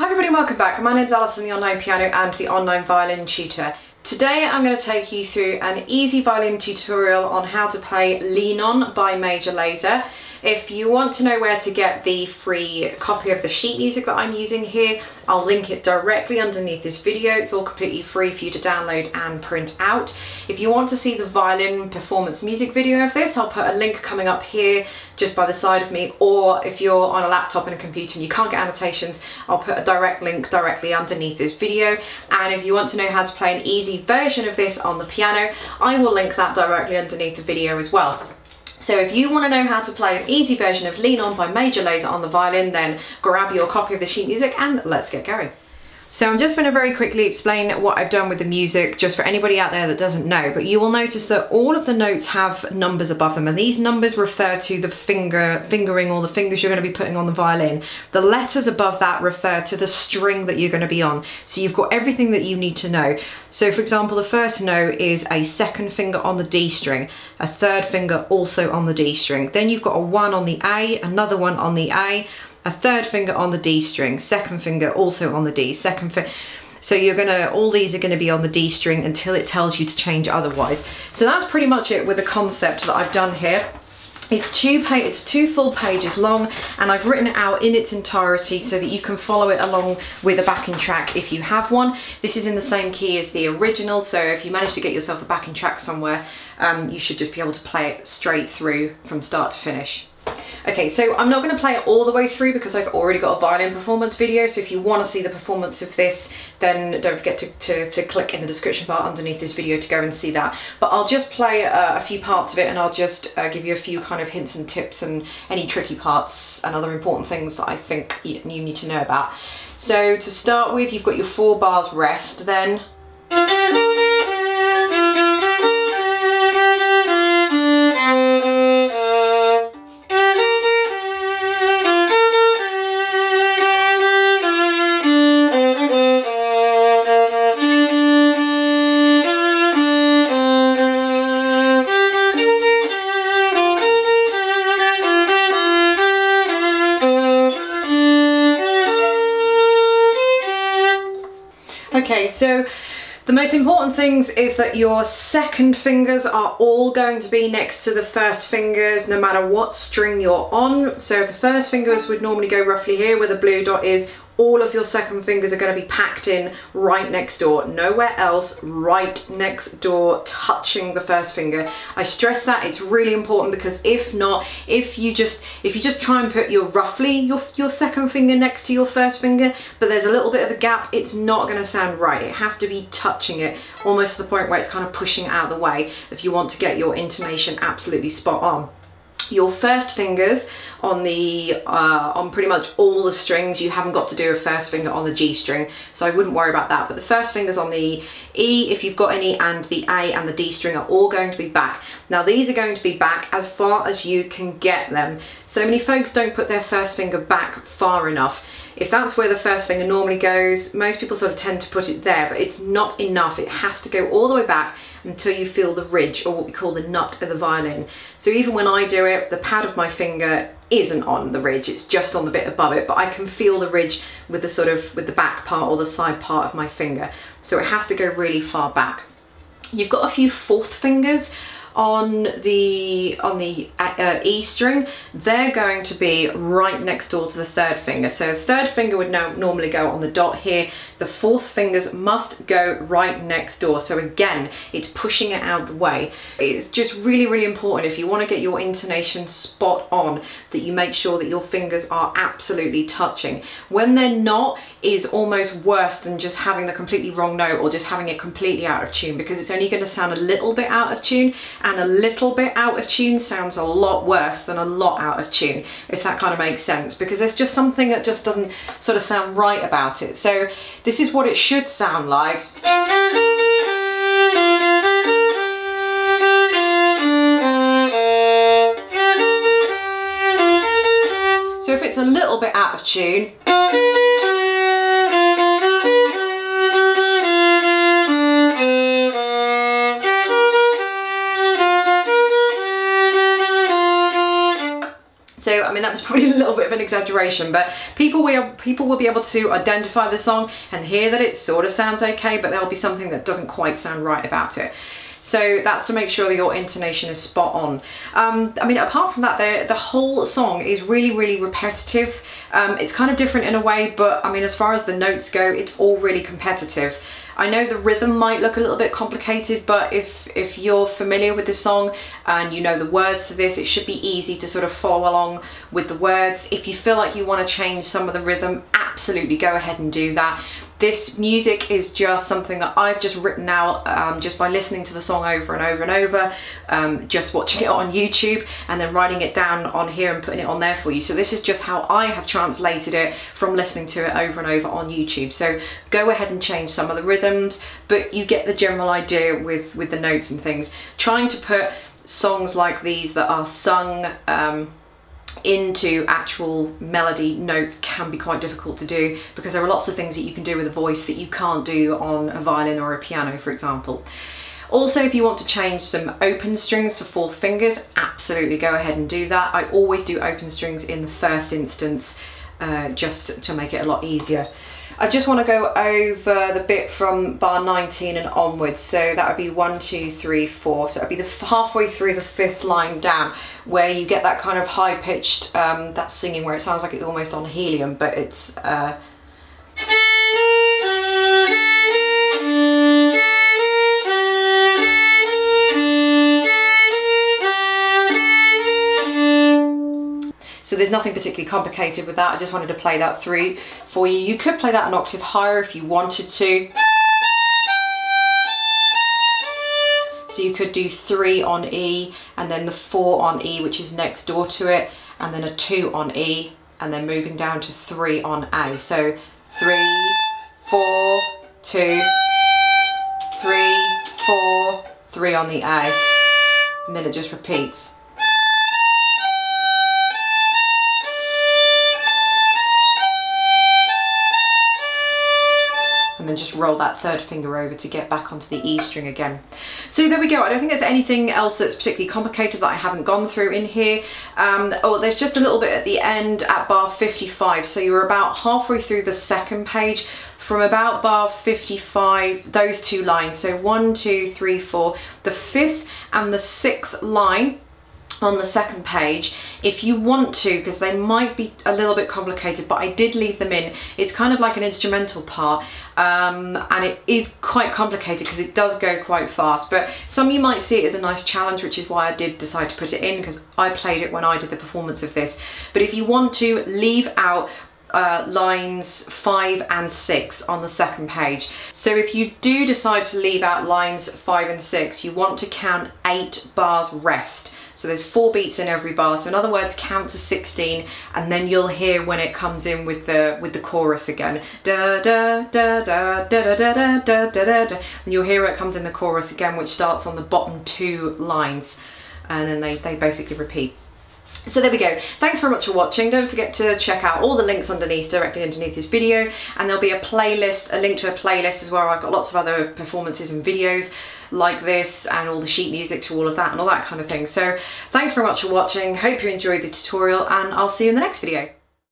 Hi everybody and welcome back. My name's Alison, the online piano and the online violin tutor. Today I'm going to take you through an easy violin tutorial on how to play Lean On by Major Lazer. If you want to know where to get the free copy of the sheet music that I'm using here, I'll link it directly underneath this video. It's all completely free for you to download and print out. If you want to see the violin performance music video of this, I'll put a link coming up here just by the side of me, or if you're on a laptop and a computer and you can't get annotations, I'll put a direct link directly underneath this video. And if you want to know how to play an easy version of this on the piano, I will link that directly underneath the video as well. So if you want to know how to play an easy version of Lean On by Major Lazer on the violin, then grab your copy of the sheet music and let's get going. So I'm just going to very quickly explain what I've done with the music just for anybody out there that doesn't know but you will notice that all of the notes have numbers above them and these numbers refer to the finger fingering or the fingers you're going to be putting on the violin. The letters above that refer to the string that you're going to be on so you've got everything that you need to know. So for example the first note is a second finger on the D string, a third finger also on the D string. Then you've got a one on the A, another one on the A, a third finger on the D string, second finger also on the D, second finger. So you're gonna, all these are gonna be on the D string until it tells you to change otherwise. So that's pretty much it with the concept that I've done here. It's two, it's two full pages long and I've written it out in its entirety so that you can follow it along with a backing track if you have one. This is in the same key as the original so if you manage to get yourself a backing track somewhere um, you should just be able to play it straight through from start to finish. Okay, so I'm not going to play it all the way through because I've already got a violin performance video, so if you want to see the performance of this, then don't forget to, to, to click in the description bar underneath this video to go and see that. But I'll just play uh, a few parts of it and I'll just uh, give you a few kind of hints and tips and any tricky parts and other important things that I think you, you need to know about. So to start with, you've got your four bars rest then. Okay, so the most important things is that your second fingers are all going to be next to the first fingers no matter what string you're on. So the first fingers would normally go roughly here where the blue dot is all of your second fingers are going to be packed in right next door, nowhere else, right next door, touching the first finger. I stress that it's really important because if not, if you just if you just try and put your roughly your, your second finger next to your first finger, but there's a little bit of a gap, it's not going to sound right. It has to be touching it almost to the point where it's kind of pushing out of the way if you want to get your intonation absolutely spot on your first fingers on the uh, on pretty much all the strings. You haven't got to do a first finger on the G string so I wouldn't worry about that. But the first fingers on the E if you've got any and the A and the D string are all going to be back. Now these are going to be back as far as you can get them. So many folks don't put their first finger back far enough if that's where the first finger normally goes most people sort of tend to put it there but it's not enough it has to go all the way back until you feel the ridge or what we call the nut of the violin. So even when I do it, the pad of my finger isn't on the ridge, it's just on the bit above it, but I can feel the ridge with the sort of, with the back part or the side part of my finger. So it has to go really far back. You've got a few fourth fingers on the on the uh, E string, they're going to be right next door to the third finger. So the third finger would normally go on the dot here. The fourth fingers must go right next door. So again, it's pushing it out the way. It's just really, really important if you want to get your intonation spot on that you make sure that your fingers are absolutely touching. When they're not is almost worse than just having the completely wrong note or just having it completely out of tune because it's only going to sound a little bit out of tune and a little bit out of tune sounds a lot worse than a lot out of tune, if that kind of makes sense, because there's just something that just doesn't sort of sound right about it. So this is what it should sound like. So if it's a little bit out of tune, mean, that was probably a little bit of an exaggeration, but people will, people will be able to identify the song and hear that it sort of sounds okay, but there'll be something that doesn't quite sound right about it. So that's to make sure that your intonation is spot on. Um, I mean, apart from that, the, the whole song is really, really repetitive. Um, it's kind of different in a way, but I mean, as far as the notes go, it's all really competitive. I know the rhythm might look a little bit complicated, but if, if you're familiar with the song and you know the words to this, it should be easy to sort of follow along with the words. If you feel like you want to change some of the rhythm, absolutely go ahead and do that. This music is just something that I've just written out um, just by listening to the song over and over and over, um, just watching it on YouTube and then writing it down on here and putting it on there for you. So this is just how I have translated it from listening to it over and over on YouTube. So go ahead and change some of the rhythms, but you get the general idea with, with the notes and things. Trying to put songs like these that are sung um, into actual melody notes can be quite difficult to do because there are lots of things that you can do with a voice that you can't do on a violin or a piano for example. Also, if you want to change some open strings for fourth fingers, absolutely go ahead and do that. I always do open strings in the first instance uh, just to make it a lot easier. I just want to go over the bit from bar 19 and onwards. So that would be one, two, three, four. So it would be the halfway through the fifth line down where you get that kind of high pitched, um, that singing where it sounds like it's almost on helium, but it's uh, there's nothing particularly complicated with that. I just wanted to play that through for you. You could play that an octave higher if you wanted to. So you could do three on E and then the four on E, which is next door to it, and then a two on E, and then moving down to three on A. So three, four, two, three, four, three on the A, and then it just repeats. Then just roll that third finger over to get back onto the E string again. So there we go. I don't think there's anything else that's particularly complicated that I haven't gone through in here. Um, oh, there's just a little bit at the end at bar 55. So you're about halfway through the second page from about bar 55, those two lines. So one, two, three, four, the fifth and the sixth line on the second page if you want to because they might be a little bit complicated but I did leave them in it's kind of like an instrumental part um, and it is quite complicated because it does go quite fast but some you might see it as a nice challenge which is why I did decide to put it in because I played it when I did the performance of this but if you want to leave out uh, lines five and six on the second page. So if you do decide to leave out lines five and six, you want to count eight bars rest. So there's four beats in every bar. So in other words, count to 16 and then you'll hear when it comes in with the with the chorus again. And you'll hear it comes in the chorus again, which starts on the bottom two lines. And then they, they basically repeat. So there we go. Thanks very much for watching. Don't forget to check out all the links underneath, directly underneath this video. And there'll be a playlist, a link to a playlist as well. I've got lots of other performances and videos like this and all the sheet music to all of that and all that kind of thing. So thanks very much for watching. Hope you enjoyed the tutorial and I'll see you in the next video.